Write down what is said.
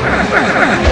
Ha ha ha!